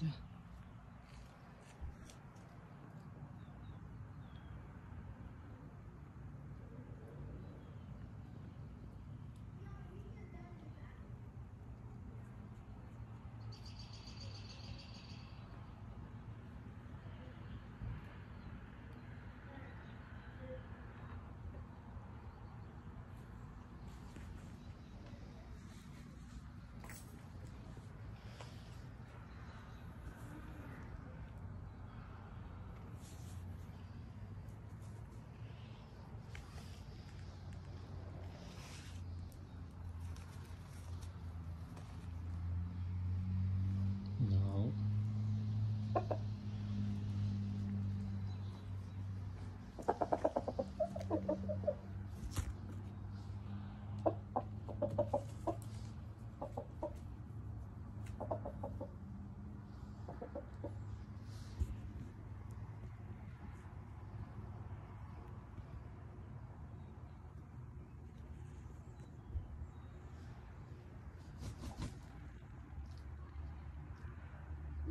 буде.